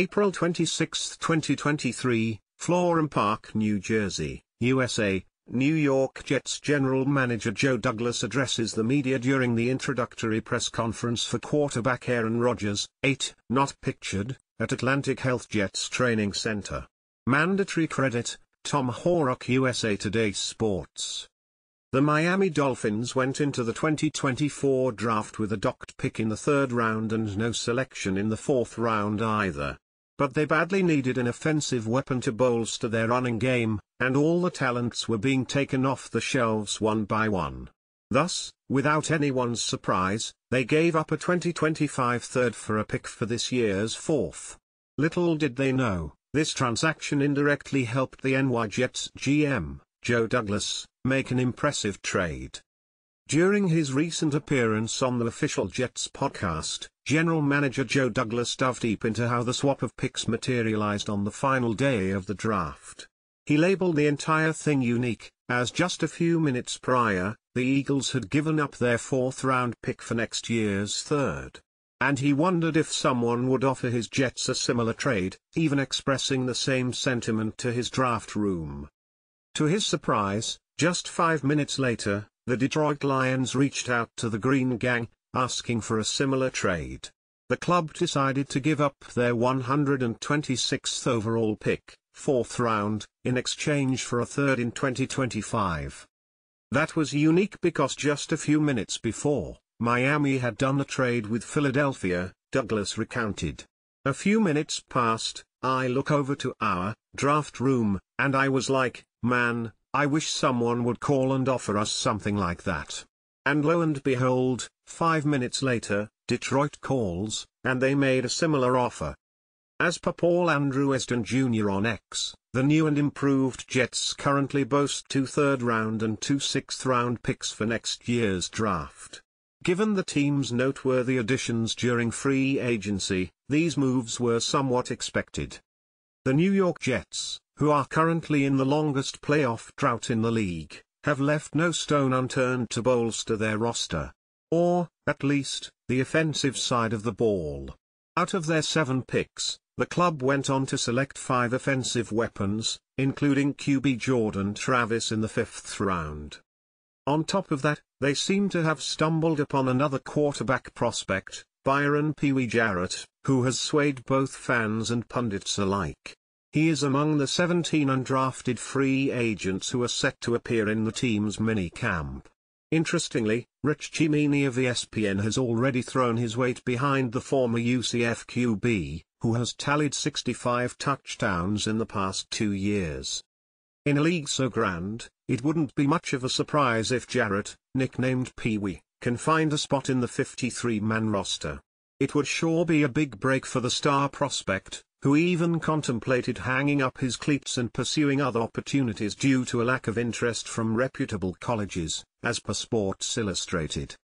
April 26, 2023, Florham Park, New Jersey, USA. New York Jets general manager Joe Douglas addresses the media during the introductory press conference for quarterback Aaron Rodgers, 8, not pictured, at Atlantic Health Jets Training Center. Mandatory credit, Tom Horrock USA Today Sports. The Miami Dolphins went into the 2024 draft with a docked pick in the third round and no selection in the fourth round either. But they badly needed an offensive weapon to bolster their running game, and all the talents were being taken off the shelves one by one. Thus, without anyone's surprise, they gave up a 2025 third for a pick for this year's fourth. Little did they know, this transaction indirectly helped the NY Jets GM, Joe Douglas, make an impressive trade. During his recent appearance on the official Jets podcast, General Manager Joe Douglas dove deep into how the swap of picks materialized on the final day of the draft. He labeled the entire thing unique, as just a few minutes prior, the Eagles had given up their fourth round pick for next year's third. And he wondered if someone would offer his Jets a similar trade, even expressing the same sentiment to his draft room. To his surprise, just five minutes later, the Detroit Lions reached out to the Green Gang, asking for a similar trade. The club decided to give up their 126th overall pick, fourth round, in exchange for a third in 2025. That was unique because just a few minutes before, Miami had done a trade with Philadelphia, Douglas recounted. A few minutes passed, I look over to our draft room, and I was like, man, I wish someone would call and offer us something like that. And lo and behold, five minutes later, Detroit calls, and they made a similar offer. As per Paul Andrew Weston Jr. on X, the new and improved Jets currently boast two third-round and two sixth-round picks for next year's draft. Given the team's noteworthy additions during free agency, these moves were somewhat expected. The New York Jets, who are currently in the longest playoff drought in the league, have left no stone unturned to bolster their roster. Or, at least, the offensive side of the ball. Out of their seven picks, the club went on to select five offensive weapons, including QB Jordan Travis in the fifth round. On top of that, they seem to have stumbled upon another quarterback prospect, Byron Pee Wee Jarrett, who has swayed both fans and pundits alike. He is among the 17 undrafted free agents who are set to appear in the team's mini-camp. Interestingly, Rich Cimini of ESPN has already thrown his weight behind the former UCF QB, who has tallied 65 touchdowns in the past two years. In a league so grand, it wouldn't be much of a surprise if Jarrett, nicknamed Pee Wee, can find a spot in the 53-man roster. It would sure be a big break for the star prospect, who even contemplated hanging up his cleats and pursuing other opportunities due to a lack of interest from reputable colleges, as per Sports Illustrated.